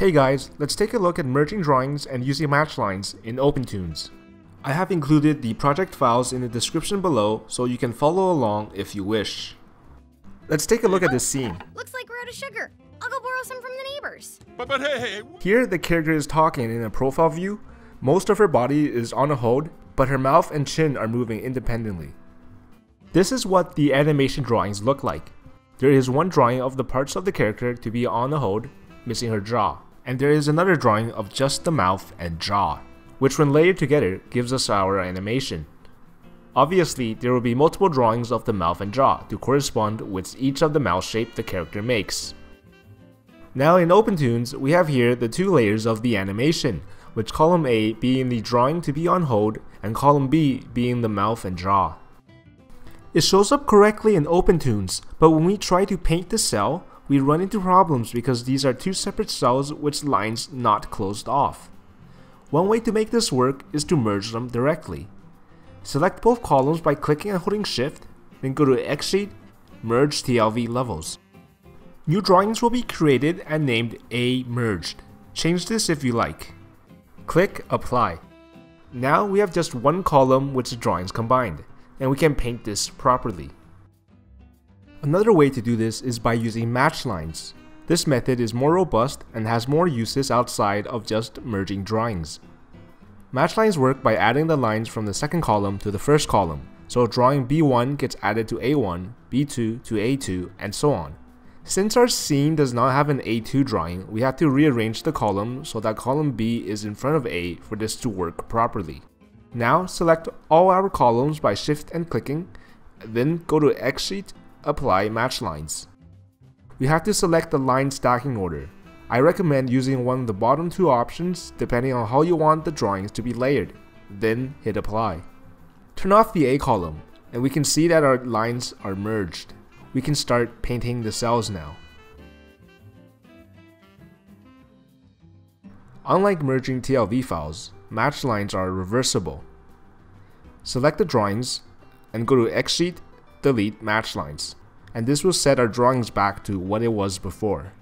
Hey guys, let's take a look at merging drawings and using match lines in OpenToonz. I have included the project files in the description below so you can follow along if you wish. Let's take a look at this scene. Looks like we're out of sugar. I'll go borrow some from the neighbors. But, but hey, hey, Here the character is talking in a profile view. Most of her body is on a hold, but her mouth and chin are moving independently. This is what the animation drawings look like. There is one drawing of the parts of the character to be on a hold, missing her jaw, and there is another drawing of just the mouth and jaw, which when layered together gives us our animation. Obviously, there will be multiple drawings of the mouth and jaw to correspond with each of the mouth shape the character makes. Now in OpenToonz, we have here the two layers of the animation, with column A being the drawing to be on hold and column B being the mouth and jaw. It shows up correctly in OpenToonz, but when we try to paint the cell, we run into problems because these are two separate cells with lines not closed off. One way to make this work is to merge them directly. Select both columns by clicking and holding shift, then go to Xsheet, Merge TLV Levels. New drawings will be created and named A Merged. Change this if you like. Click Apply. Now we have just one column with the drawings combined, and we can paint this properly. Another way to do this is by using match lines. This method is more robust and has more uses outside of just merging drawings. Match lines work by adding the lines from the second column to the first column, so drawing B1 gets added to A1, B2 to A2, and so on. Since our scene does not have an A2 drawing, we have to rearrange the column so that column B is in front of A for this to work properly. Now select all our columns by shift and clicking, then go to Xsheet, apply match lines. We have to select the line stacking order. I recommend using one of the bottom two options depending on how you want the drawings to be layered, then hit apply. Turn off the A column, and we can see that our lines are merged. We can start painting the cells now. Unlike merging TLV files, match lines are reversible. Select the drawings and go to Xsheet, delete match lines, and this will set our drawings back to what it was before.